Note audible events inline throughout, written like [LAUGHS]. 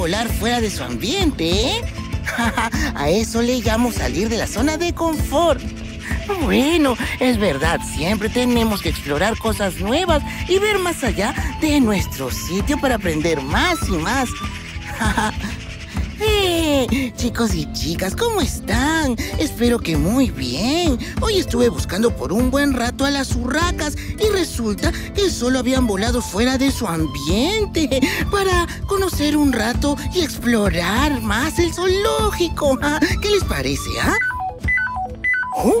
volar fuera de su ambiente, ¿eh? [LAUGHS] A eso le llamo salir de la zona de confort. Bueno, es verdad, siempre tenemos que explorar cosas nuevas y ver más allá de nuestro sitio para aprender más y más. [LAUGHS] Chicos y chicas, ¿cómo están? Espero que muy bien. Hoy estuve buscando por un buen rato a las urracas y resulta que solo habían volado fuera de su ambiente para conocer un rato y explorar más el zoológico. ¿Ah? ¿Qué les parece, ah? ¿Oh?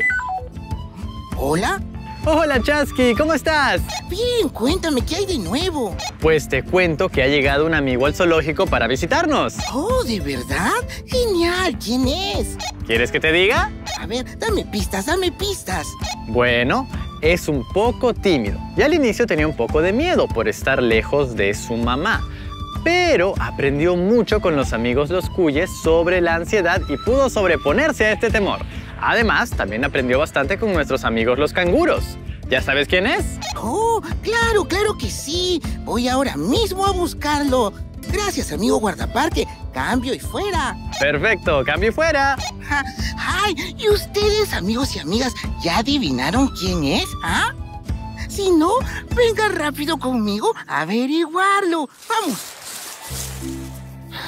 ¿Hola? Hola Chasky, ¿cómo estás? Bien, cuéntame, ¿qué hay de nuevo? Pues te cuento que ha llegado un amigo al zoológico para visitarnos. Oh, ¿de verdad? Genial, ¿quién es? ¿Quieres que te diga? A ver, dame pistas, dame pistas. Bueno, es un poco tímido y al inicio tenía un poco de miedo por estar lejos de su mamá. Pero aprendió mucho con los amigos los cuyes sobre la ansiedad y pudo sobreponerse a este temor. Además, también aprendió bastante con nuestros amigos los canguros. ¿Ya sabes quién es? Oh, claro, claro que sí. Voy ahora mismo a buscarlo. Gracias, amigo guardaparque. Cambio y fuera. Perfecto, cambio y fuera. Ay, ¿y ustedes, amigos y amigas, ya adivinaron quién es? ¿Ah? Si no, venga rápido conmigo a averiguarlo. Vamos.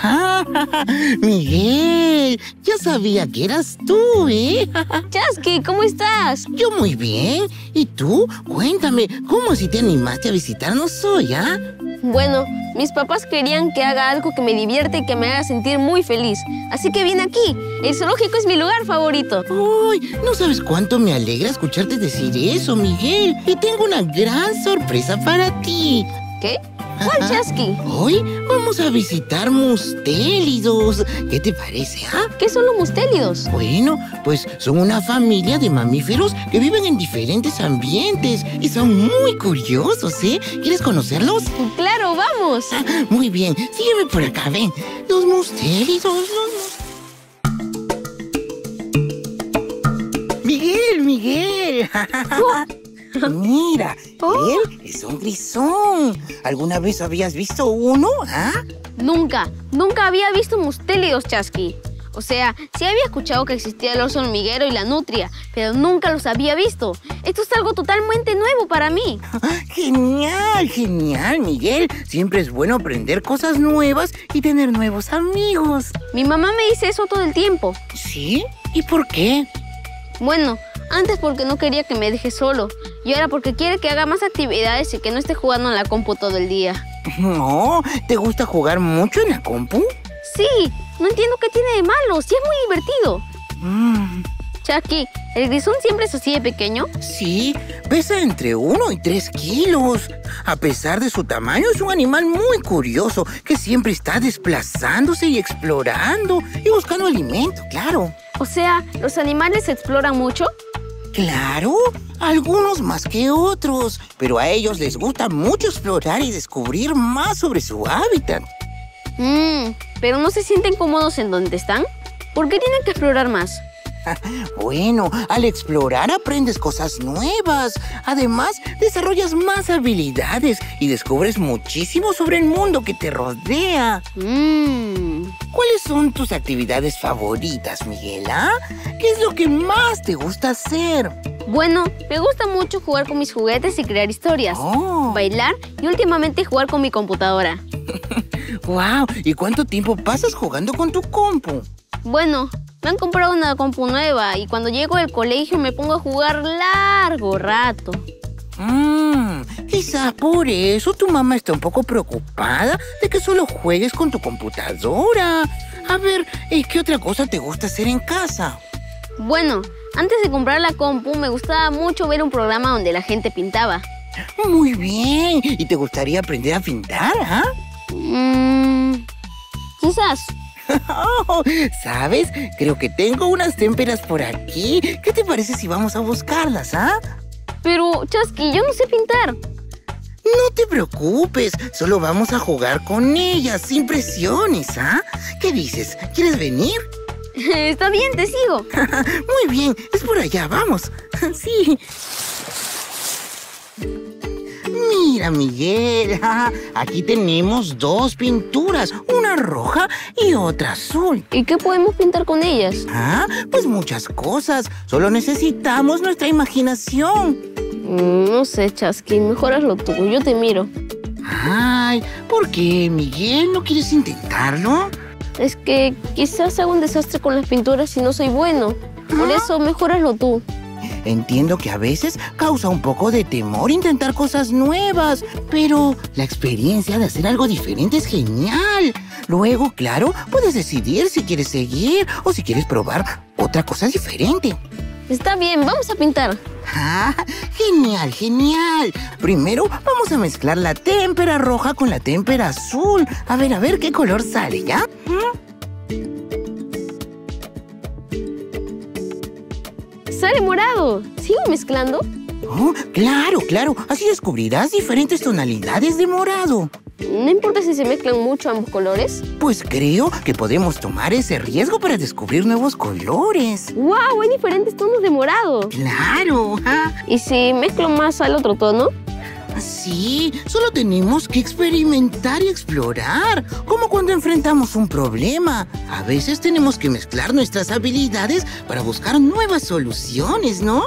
[LAUGHS] Miguel, ya sabía que eras tú, ¿eh? [LAUGHS] Chasky, ¿cómo estás? Yo muy bien. ¿Y tú? Cuéntame, ¿cómo si te animaste a visitarnos hoy, ah? Bueno, mis papás querían que haga algo que me divierte y que me haga sentir muy feliz. Así que vine aquí. El zoológico es mi lugar favorito. ¡Uy! No sabes cuánto me alegra escucharte decir eso, Miguel. Y tengo una gran sorpresa para ti. ¿Qué? ¿Cuál Chasky? Hoy vamos a visitar mustélidos. ¿Qué te parece, ah? ¿Qué son los mustélidos? Bueno, pues son una familia de mamíferos que viven en diferentes ambientes y son muy curiosos, ¿eh? ¿Quieres conocerlos? Claro, vamos. Ah, muy bien, sígueme por acá, ven. Los mustélidos, los Miguel, Miguel. [LAUGHS] Mira, él es un grisón. ¿Alguna vez habías visto uno? ¿Ah? Nunca, nunca había visto mustélidos, Chasky. O sea, sí había escuchado que existía el oso hormiguero y la nutria, pero nunca los había visto. Esto es algo totalmente nuevo para mí. [LAUGHS] Genial, genial, Miguel. Siempre es bueno aprender cosas nuevas y tener nuevos amigos. Mi mamá me dice eso todo el tiempo. ¿Sí? ¿Y por qué? Bueno, antes porque no quería que me deje solo. Y ahora porque quiere que haga más actividades y que no esté jugando en la compu todo el día. No, ¿te gusta jugar mucho en la compu? Sí, no entiendo qué tiene de malo. Sí es muy divertido. Mm. Chucky, ¿el grisón siempre es así de pequeño? Sí, pesa entre 1 y 3 kilos. A pesar de su tamaño, es un animal muy curioso que siempre está desplazándose y explorando y buscando alimento, claro. O sea, ¿los animales exploran mucho? Claro, algunos más que otros, pero a ellos les gusta mucho explorar y descubrir más sobre su hábitat. Mmm, pero no se sienten cómodos en donde están. ¿Por qué tienen que explorar más? [LAUGHS] Bueno, al explorar aprendes cosas nuevas. Además, desarrollas más habilidades y descubres muchísimo sobre el mundo que te rodea. Mmm. ¿Cuáles son tus actividades favoritas, Miguela? ¿Qué es lo que más te gusta hacer? Bueno, me gusta mucho jugar con mis juguetes y crear historias, Oh. bailar y últimamente jugar con mi computadora. [LAUGHS] ¡Wow! ¿Y cuánto tiempo pasas jugando con tu compu? Bueno, me han comprado una compu nueva y cuando llego del colegio me pongo a jugar largo rato. Mmm, quizás por eso tu mamá está un poco preocupada de que solo juegues con tu computadora. A ver, ¿y ¿qué otra cosa te gusta hacer en casa? Bueno, antes de comprar la compu me gustaba mucho ver un programa donde la gente pintaba. Muy bien. ¿Y te gustaría aprender a pintar, ah? Mmm... Quizás. Oh, ¿Sabes? Creo que tengo unas témperas por aquí. ¿Qué te parece si vamos a buscarlas, ah? Pero, Chasky, yo no sé pintar. No te preocupes, solo vamos a jugar con ellas, sin presiones, ¿ah? ¿Qué dices? ¿Quieres venir? [LAUGHS] Está bien, te sigo. [LAUGHS] Muy bien, es por allá, vamos. [LAUGHS] Sí. Mira, Miguel, [LAUGHS] aquí tenemos dos pinturas, una roja y otra azul. ¿Y qué podemos pintar con ellas? Ah, pues muchas cosas. Solo necesitamos nuestra imaginación. Mm, no sé, Chasqui, mejor hazlo tú, yo te miro. Ay, ¿por qué, Miguel? ¿No quieres intentarlo? Es que quizás haga un desastre con las pinturas y no soy bueno. Por ¿Ah? eso, mejor hazlo tú. Entiendo que a veces causa un poco de temor intentar cosas nuevas, pero la experiencia de hacer algo diferente es genial. Luego, claro, puedes decidir si quieres seguir o si quieres probar otra cosa diferente. Está bien, vamos a pintar. Ah, genial, genial. Primero vamos a mezclar la témpera roja con la témpera azul. A ver, a ver qué color sale, ¿ya? Sale morado. ¿Sigo mezclando? Oh, claro, claro. Así descubrirás diferentes tonalidades de morado. No importa si se mezclan mucho ambos colores. Pues creo que podemos tomar ese riesgo para descubrir nuevos colores. ¡Wow! Hay diferentes tonos de morado. Claro. ah, ¿Y si mezclo más al otro tono? Sí, solo tenemos que experimentar y explorar, como cuando enfrentamos un problema. A veces tenemos que mezclar nuestras habilidades para buscar nuevas soluciones, ¿no?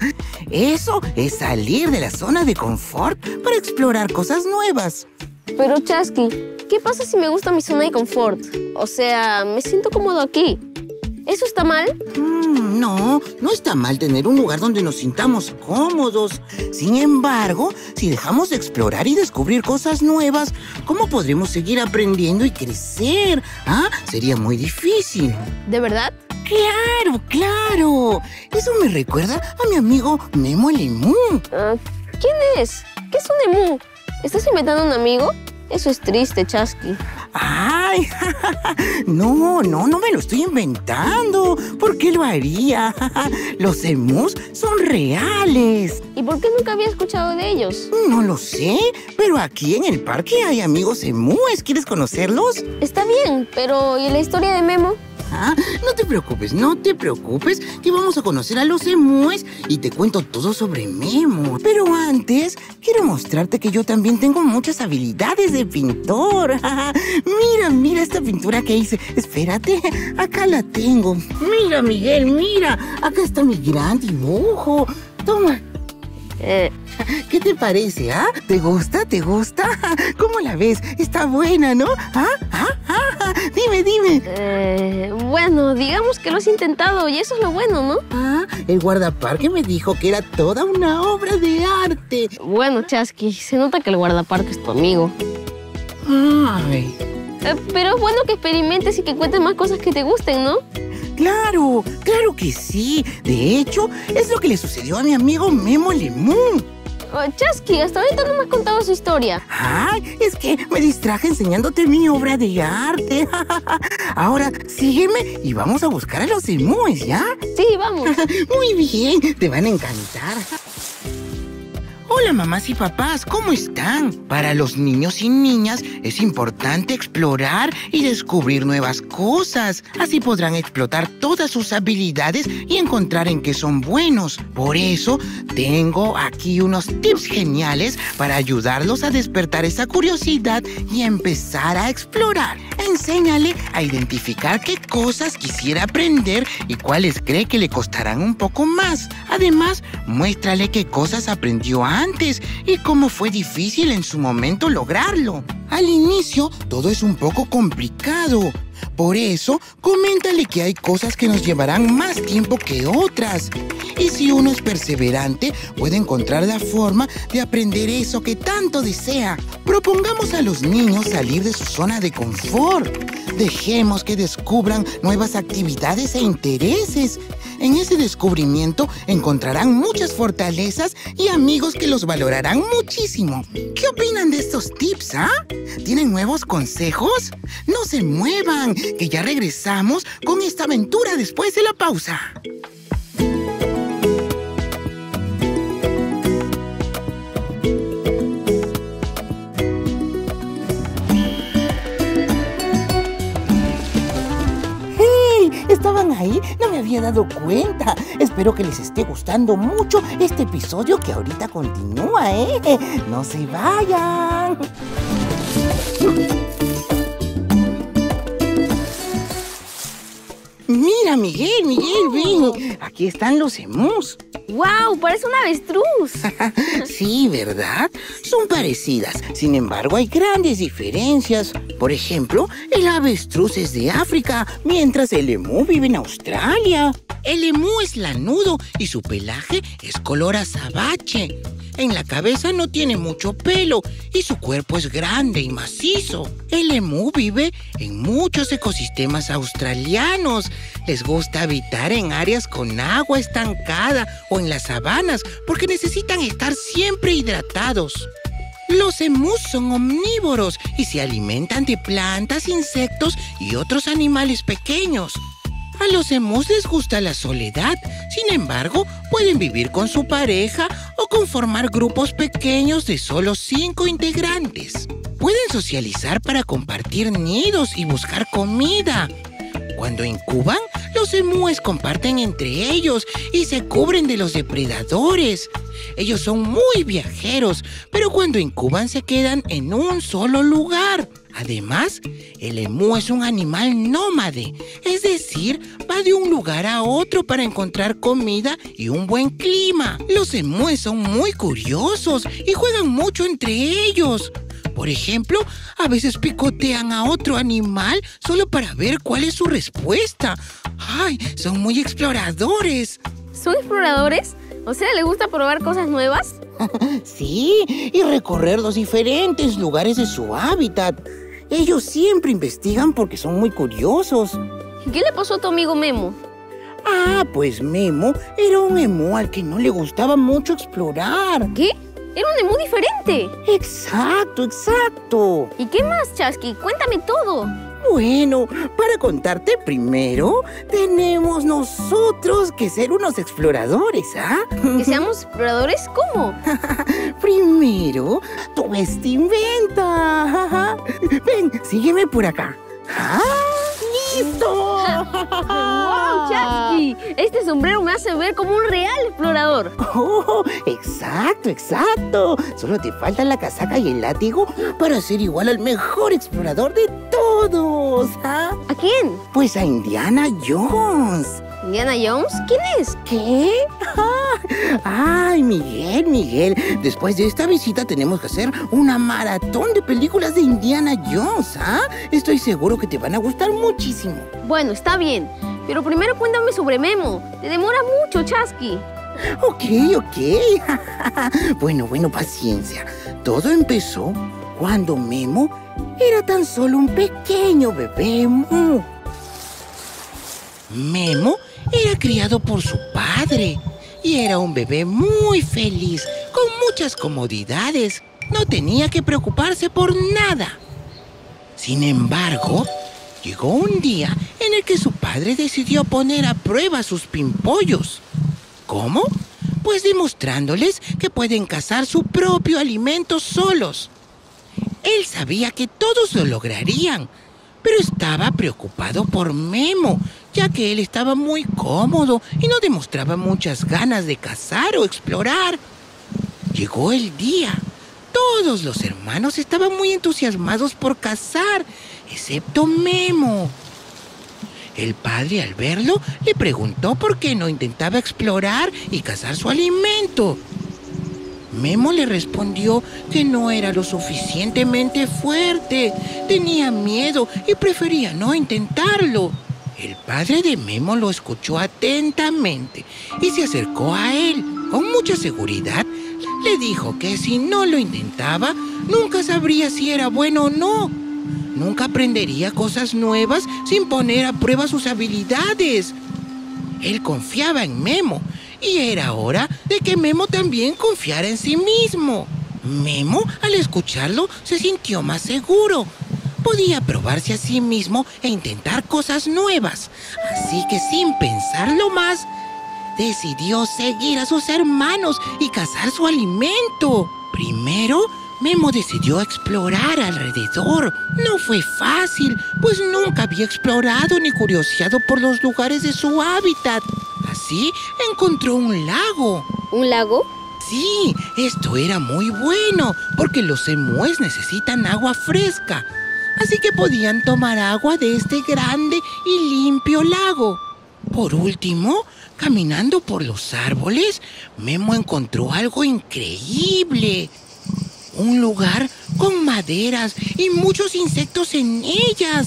[LAUGHS] Eso es salir de la zona de confort para explorar cosas nuevas. Pero Chasqui, ¿qué pasa si me gusta mi zona de confort? O sea, me siento cómodo aquí. ¿Eso está mal? Mm, no, no está mal tener un lugar donde nos sintamos cómodos. Sin embargo, si dejamos de explorar y descubrir cosas nuevas, ¿cómo podremos seguir aprendiendo y crecer? ¿Ah? Sería muy difícil. ¿De verdad? Claro, claro. Eso me recuerda a mi amigo Memo Lemú. Ah, ¿Quién es? ¿Qué es un emú? ¿Estás inventando un amigo? Eso es triste, Chasqui. Ay, [LAUGHS] no, no, no me lo estoy inventando. ¿Por qué lo haría? [LAUGHS] Los emus son reales. ¿Y por qué nunca había escuchado de ellos? No lo sé, pero aquí en el parque hay amigos emúes. ¿Quieres conocerlos? Está bien, pero ¿y la historia de Memo? Ah, no te preocupes, no te preocupes, que vamos a conocer a los emúes y te cuento todo sobre Memo. Pero antes, quiero mostrarte que yo también tengo muchas habilidades de pintor. [LAUGHS] mira, mira esta pintura que hice. Espérate, acá la tengo. Mira, Miguel, mira, acá está mi gran dibujo. Toma, Eh, ¿Qué te parece, ah? ¿Te gusta? ¿Te gusta? [LAUGHS] ¿Cómo la ves? Está buena, ¿no? ¿Ah? ¿Ah? Dime, dime. eh, bueno, digamos que lo has intentado y eso es lo bueno, ¿no? Ah, el guardaparque me dijo que era toda una obra de arte. Bueno, Chasqui, se nota que el guardaparque es tu amigo. Ay, Eh, pero es bueno que experimentes y que cuentes más cosas que te gusten, ¿no? claro, claro que sí. De hecho, es lo que le sucedió a mi amigo Memo Lemún. Oh, Chasqui, hasta ahorita no me has contado su historia. Ay, es que me distraje enseñándote mi obra de arte. [LAUGHS] Ahora, sígueme y vamos a buscar a los emúes, ¿ya? Sí, vamos. [LAUGHS] Muy bien, te van a encantar. Hola mamás y papás, ¿cómo están? Para los niños y niñas es importante explorar y descubrir nuevas cosas. Así podrán explotar todas sus habilidades y encontrar en qué son buenos. Por eso tengo aquí unos tips geniales para ayudarlos a despertar esa curiosidad y empezar a explorar. Enséñale a identificar qué cosas quisiera aprender y cuáles cree que le costarán un poco más. Además, muéstrale qué cosas aprendió antes y cómo fue difícil en su momento lograrlo. Al inicio, todo es un poco complicado. Por eso, coméntale que hay cosas que nos llevarán más tiempo que otras. Y si uno es perseverante, puede encontrar la forma de aprender eso que tanto desea. Propongamos a los niños salir de su zona de confort. Dejemos que descubran nuevas actividades e intereses. En ese descubrimiento encontrarán muchas fortalezas y amigos que los valorarán muchísimo. ¿Qué opinan de estos tips, ah? ¿Tienen nuevos consejos? No se muevan, que ya regresamos con esta aventura después de la pausa. ¡Hey! Estaba había dado cuenta. Espero que les esté gustando mucho este episodio que ahorita continúa, ¿eh? No se vayan. Mira, Miguel, Miguel, ven. Aquí están los emus. ¡Wow! Parece un avestruz. [LAUGHS] sí, ¿verdad? Son parecidas. Sin embargo, hay grandes diferencias. Por ejemplo, el avestruz es de África, mientras el emú vive en Australia. El emú es lanudo y su pelaje es color azabache. En la cabeza no tiene mucho pelo y su cuerpo es grande y macizo. El emú vive en muchos ecosistemas australianos. Les gusta habitar en áreas con agua estancada o en las sabanas porque necesitan estar siempre hidratados. Los emus son omnívoros y se alimentan de plantas, insectos y otros animales pequeños. A los emus les gusta la soledad, sin embargo, pueden vivir con su pareja o conformar grupos pequeños de solo cinco integrantes. Pueden socializar para compartir nidos y buscar comida. Cuando incuban, los emúes comparten entre ellos y se cubren de los depredadores. Ellos son muy viajeros, pero cuando incuban se quedan en un solo lugar. Además, el emú es un animal nómade, es decir, va de un lugar a otro para encontrar comida y un buen clima. Los emúes son muy curiosos y juegan mucho entre ellos. Por ejemplo, a veces picotean a otro animal solo para ver cuál es su respuesta. ¡Ay! Son muy exploradores. ¿Son exploradores? O sea, ¿le gusta probar cosas nuevas? [LAUGHS] sí, y recorrer los diferentes lugares de su hábitat. Ellos siempre investigan porque son muy curiosos. ¿Qué le pasó a tu amigo Memo? Ah, pues Memo era un emo al que no le gustaba mucho explorar. ¿Qué? Era un emu diferente. Exacto, exacto. ¿Y qué más, Chasky? Cuéntame todo. Bueno, para contarte primero, tenemos nosotros que ser unos exploradores, ¿ah? ¿Que seamos exploradores cómo? [LAUGHS] primero, tú ves te inventa. [LAUGHS] Ven, sígueme por acá. ¡Ah! ¡Listo! ¡Wow, Chasky! Este sombrero me hace ver como un real explorador. Oh, exacto, exacto. Solo te faltan la casaca y el látigo para ser igual al mejor explorador de todos. ¿ah? ¿A quién? Pues a Indiana Jones. ¿Indiana Jones? ¿Quién es? ¿Qué? [LAUGHS] Ay, Miguel, Miguel. Después de esta visita tenemos que hacer una maratón de películas de Indiana Jones, ¿ah? Estoy seguro que te van a gustar muchísimo. Bueno, está bien. Pero primero cuéntame sobre Memo. Te demora mucho, Chasky. Ok, ok. [LAUGHS] bueno, bueno, paciencia. Todo empezó cuando Memo era tan solo un pequeño bebé. Memo era criado por su padre y era un bebé muy feliz, con muchas comodidades. No tenía que preocuparse por nada. Sin embargo, llegó un día en el que su padre decidió poner a prueba sus pimpollos. ¿Cómo? Pues demostrándoles que pueden cazar su propio alimento solos. Él sabía que todos lo lograrían, pero estaba preocupado por Memo, ya que él estaba muy cómodo y no demostraba muchas ganas de cazar o explorar. Llegó el día. Todos los hermanos estaban muy entusiasmados por cazar, excepto Memo. El padre al verlo le preguntó por qué no intentaba explorar y cazar su alimento. Memo le respondió que no era lo suficientemente fuerte, tenía miedo y prefería no intentarlo. El padre de Memo lo escuchó atentamente y se acercó a él. Con mucha seguridad le dijo que si no lo intentaba, nunca sabría si era bueno o no. Nunca aprendería cosas nuevas sin poner a prueba sus habilidades. Él confiaba en Memo y era hora de que Memo también confiara en sí mismo. Memo, al escucharlo, se sintió más seguro. Podía probarse a sí mismo e intentar cosas nuevas. Así que sin pensarlo más, decidió seguir a sus hermanos y cazar su alimento. Primero, Memo decidió explorar alrededor. No fue fácil, pues nunca había explorado ni curioseado por los lugares de su hábitat. Así encontró un lago. ¿Un lago? Sí, esto era muy bueno, porque los emúes necesitan agua fresca. Así que podían tomar agua de este grande y limpio lago. Por último, caminando por los árboles, Memo encontró algo increíble. Un lugar con maderas y muchos insectos en ellas.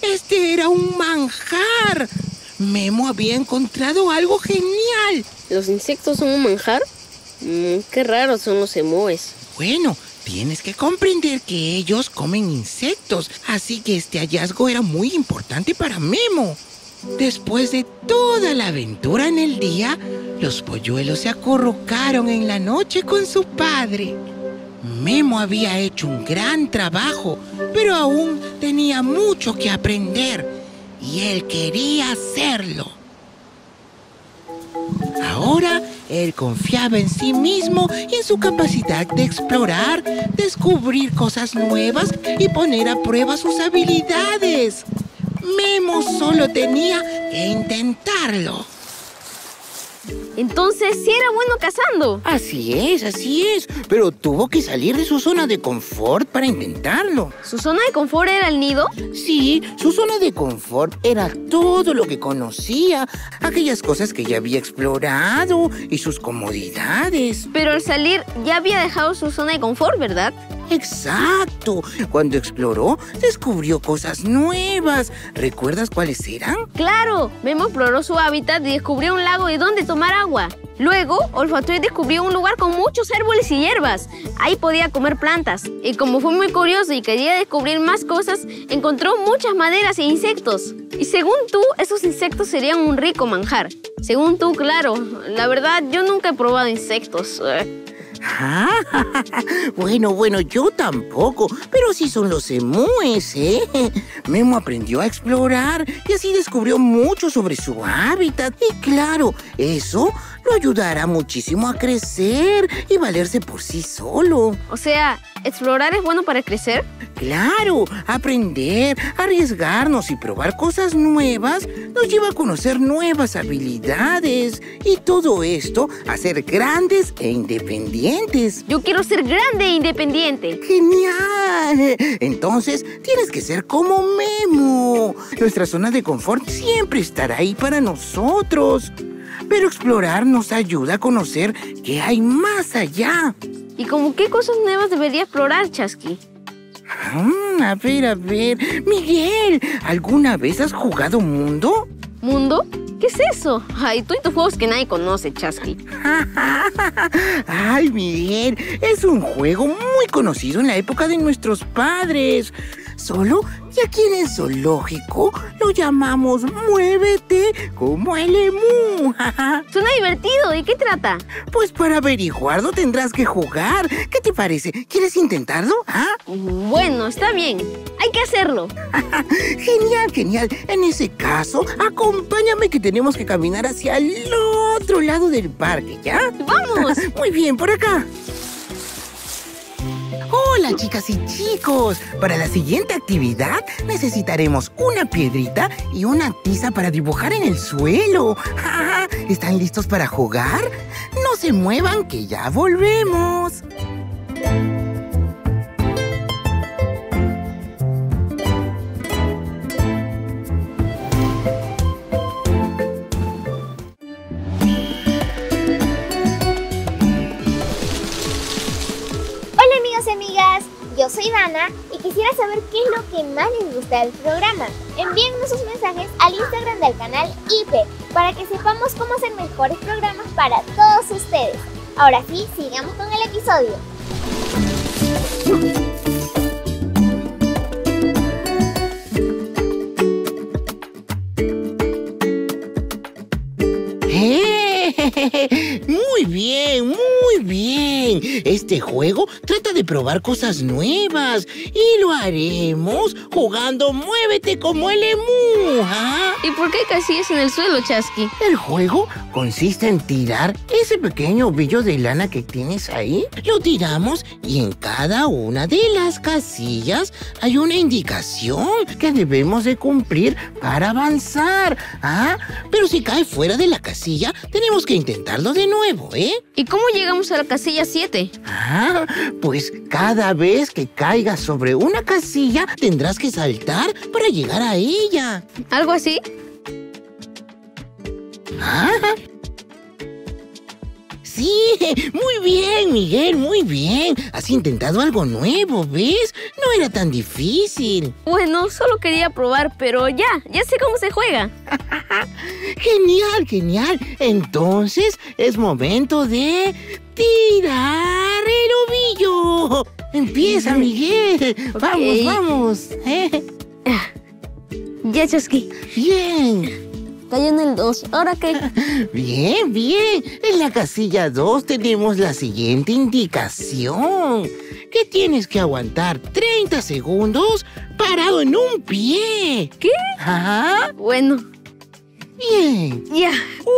Este era un manjar. Memo había encontrado algo genial. ¿Los insectos son un manjar? Mm, qué raros son los emúes. Bueno, tienes que comprender que ellos comen insectos, así que este hallazgo era muy importante para Memo. Después de toda la aventura en el día, los polluelos se acurrucaron en la noche con su padre. Memo había hecho un gran trabajo, pero aún tenía mucho que aprender y él quería hacerlo. Ahora él confiaba en sí mismo y en su capacidad de explorar, descubrir cosas nuevas y poner a prueba sus habilidades. Memo solo tenía que intentarlo. Entonces, sí era bueno cazando. Así es, así es. Pero tuvo que salir de su zona de confort para intentarlo. ¿Su zona de confort era el nido? Sí, su zona de confort era todo lo que conocía, aquellas cosas que ya había explorado y sus comodidades. Pero al salir ya había dejado su zona de confort, ¿verdad? Exacto. Cuando exploró, descubrió cosas nuevas. ¿Recuerdas cuáles eran? Claro, Memo exploró su hábitat y descubrió un lago de donde tomar agua. Luego, olfateó y descubrió un lugar con muchos árboles y hierbas. Ahí podía comer plantas. Y como fue muy curioso y quería descubrir más cosas, encontró muchas maderas e insectos. Y según tú, esos insectos serían un rico manjar. Según tú, claro. La verdad, yo nunca he probado insectos. Ah, [LAUGHS] bueno, bueno, yo tampoco, pero sí son los emúes, ¿eh? [LAUGHS] Memo aprendió a explorar y así descubrió mucho sobre su hábitat. Y claro, eso lo ayudará muchísimo a crecer y valerse por sí solo. O sea, ¿explorar es bueno para crecer? Claro, aprender, arriesgarnos y probar cosas nuevas nos lleva a conocer nuevas habilidades y todo esto a ser grandes e independientes. Yo quiero ser grande e independiente. ¡Genial! Entonces tienes que ser como Memo. Nuestra zona de confort siempre estará ahí para nosotros. Pero explorar nos ayuda a conocer qué hay más allá. ¿Y como qué cosas nuevas debería explorar, Chasqui? Mm, a ver, a ver. Miguel, ¿alguna vez has jugado Mundo? ¿Mundo? ¿Qué es eso? Ay, tú y tus juegos que nadie conoce, Chasqui. [LAUGHS] Ay, Miguel, es un juego muy conocido en la época de nuestros padres. Solo que aquí en el zoológico lo llamamos Muévete como el emú. [LAUGHS] Suena divertido. ¿De qué trata? Pues para averiguarlo tendrás que jugar. ¿Qué te parece? ¿Quieres intentarlo? ¿Ah? Bueno, está bien. Hay que hacerlo. [LAUGHS] genial, genial. En ese caso, acompáñame que tenemos que caminar hacia el otro lado del parque, ¿ya? ¡Vamos! [LAUGHS] Muy bien, por acá. Hola chicas y chicos, para la siguiente actividad necesitaremos una piedrita y una tiza para dibujar en el suelo. ¿Están listos para jugar? No se muevan que ya volvemos. Y quisiera saber qué es lo que más les gusta del programa. Envíennos sus mensajes al Instagram del canal IPE para que sepamos cómo hacer mejores programas para todos ustedes. Ahora sí, sigamos con el episodio. ¡Eh! [LAUGHS] Muy bien, muy bien. Este juego trata de probar cosas nuevas y lo haremos jugando Muévete como el emú. ¿ah? ¿Y por qué casillas en el suelo, Chasqui? El juego consiste en tirar ese pequeño ovillo de lana que tienes ahí. Lo tiramos y en cada una de las casillas hay una indicación que debemos de cumplir para avanzar. ¿ah? Pero si cae fuera de la casilla, tenemos que intentarlo de nuevo, ¿eh? ¿Y cómo llegamos a la casilla 7? Ah, pues cada vez que caigas sobre una casilla, tendrás que saltar para llegar a ella. ¿Algo así? Ah. Sí, muy bien, Miguel, muy bien. Has intentado algo nuevo, ¿ves? No era tan difícil. Bueno, solo quería probar, pero ya, ya sé cómo se juega. [LAUGHS] Genial, genial. Entonces es momento de tirar el ovillo. Empieza, Miguel. Vamos, Ok. vamos. ¿eh? Ya, Chasqui. Bien, Cayó en el 2. ¿Ahora qué? [LAUGHS] bien, bien. En la casilla 2 tenemos la siguiente indicación. Que tienes que aguantar 30 segundos parado en un pie. ¿Qué? Ajá, Bueno, bien. ya.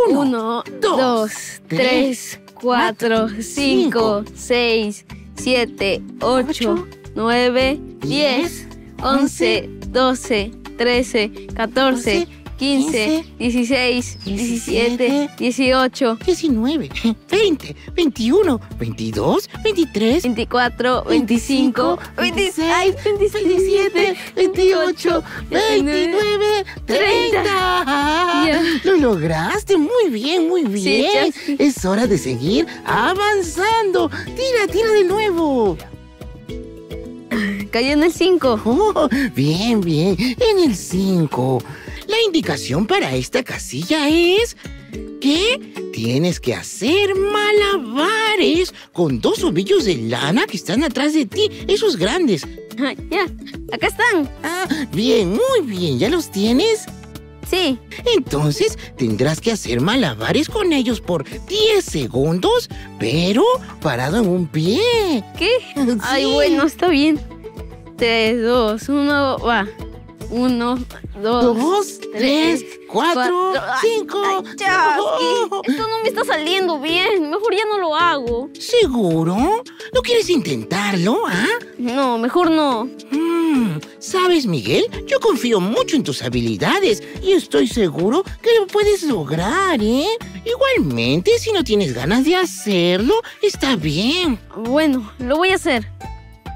Uno, Uno, dos, dos, tres, tres, cuatro, cinco, seis, siete, ocho, nueve, diez, once, doce, trece, catorce, quince, dieciséis, diecisiete, dieciocho, 19, 20, 21, 22, 23, 24, 25, 26, 27, 28, 29, 30. Ya. Lo lograste muy bien, muy bien. Es hora de seguir avanzando. Tira, tira de nuevo. Cayó en el 5. Oh, bien, bien. En el 5. La indicación para esta casilla es que tienes que hacer malabares con dos ovillos de lana que están atrás de ti, esos grandes. Ya, acá están. Ah, bien, muy bien. ¿Ya los tienes? Sí. Entonces tendrás que hacer malabares con ellos por 10 segundos, pero parado en un pie. ¿Qué? [LAUGHS] Ay, Sí. bueno, está bien. 3, 2, 1, va. 1, 2, Dos, tres, cuatro, cinco. Oh. Esto no me está saliendo bien. Mejor ya no lo hago. ¿Seguro? ¿No quieres intentarlo, ah? No, mejor no. Mm, ¿Sabes, Miguel? Yo confío mucho en tus habilidades y estoy seguro que lo puedes lograr, ¿eh? Igualmente, si no tienes ganas de hacerlo, está bien. Bueno, lo voy a hacer.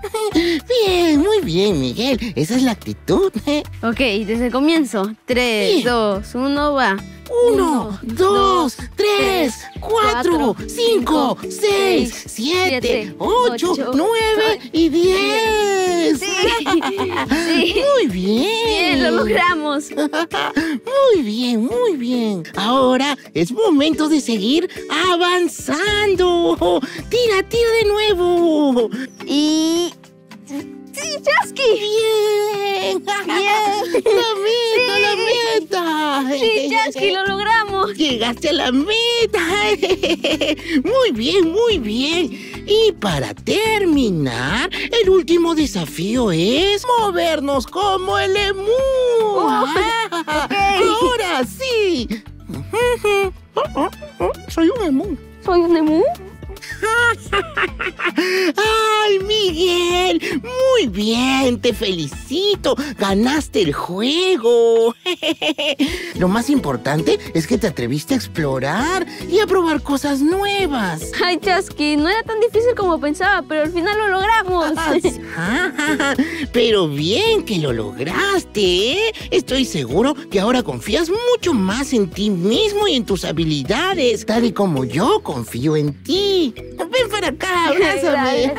[LAUGHS] Bien, muy bien, Miguel. Esa es la actitud. ¿eh? Ok, desde el comienzo. 3, Bien. 2, 1, va. Uno, dos, tres, cuatro, cinco, seis, siete, ocho, nueve y diez. [LAUGHS] Sí. Muy bien. Bien, lo logramos. [LAUGHS] Muy bien, muy bien. Ahora es momento de seguir avanzando. Tira, tira de nuevo. Y. ¡Sí, Chasqui! Bien. [LAUGHS] Bien. La meta. Sí, Chasqui, lo logramos. Llegaste a la meta. [LAUGHS] Muy bien, muy bien. Y para terminar, el último desafío es movernos como el emú. Ah, Ahora sí. [LAUGHS] Soy un emú. ¿Soy un emú? ¡Ay, Miguel! Muy bien, te felicito. Ganaste el juego. [LAUGHS] Lo más importante es que te atreviste a explorar y a probar cosas nuevas. Ay, Chasqui, no era tan difícil como pensaba, pero al final lo logramos. Ah, [LAUGHS] Pero bien que lo lograste, ¿eh? Estoy seguro que ahora confías mucho más en ti mismo y en tus habilidades, tal y como yo confío en ti. Ven para acá, [LAUGHS] abrázame.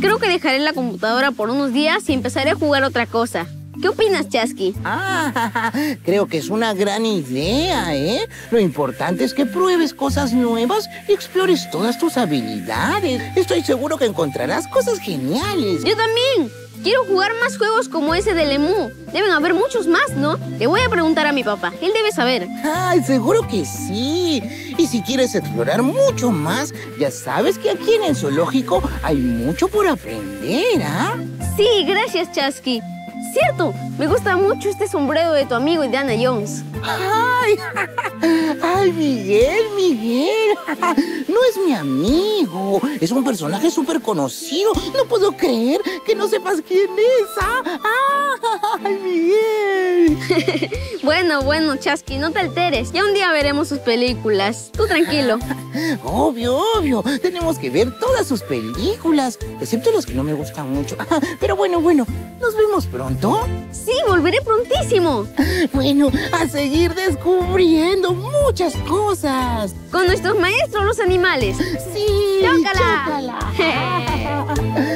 Creo que dejaré la computadora por unos días y empezaré a jugar otra cosa. ¿Qué opinas, Chasqui? Ah, [LAUGHS] creo que es una gran idea, ¿eh? Lo importante es que pruebes cosas nuevas y explores todas tus habilidades. Estoy seguro que encontrarás cosas geniales. Yo también. Quiero jugar más juegos como ese de Lemú. Deben haber muchos más, ¿no? Le voy a preguntar a mi papá. Él debe saber. Ay, seguro que sí. Y si quieres explorar mucho más, ya sabes que aquí en el zoológico hay mucho por aprender, ¿ah? Sí, gracias, Chasky. Cierto, me gusta mucho este sombrero de tu amigo Indiana Jones. ¡Ay! ¡Ay, Miguel, Miguel! No es mi amigo. Es un personaje súper conocido. No puedo creer que no sepas quién es. ¿ah? ¡Ay, Miguel! [LAUGHS] bueno, bueno, Chasky, no te alteres. Ya un día veremos sus películas. Tú tranquilo. [LAUGHS] Obvio, obvio. Tenemos que ver todas sus películas, excepto los que no me gustan mucho. [LAUGHS] Pero bueno, bueno, nos vemos pronto. Sí, volveré prontísimo. Bueno, a seguir descubriendo muchas cosas. Con nuestros maestros los animales. Sí, Chócala. chócala. [LAUGHS]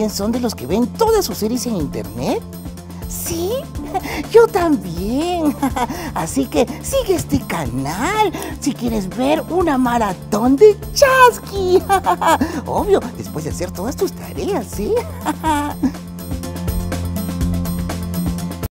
también son de los que ven todas sus series en internet? Sí, [LAUGHS] yo también. [LAUGHS] Así que sigue este canal si quieres ver una maratón de Chasky. [LAUGHS] Obvio, después de hacer todas tus tareas, ¿sí?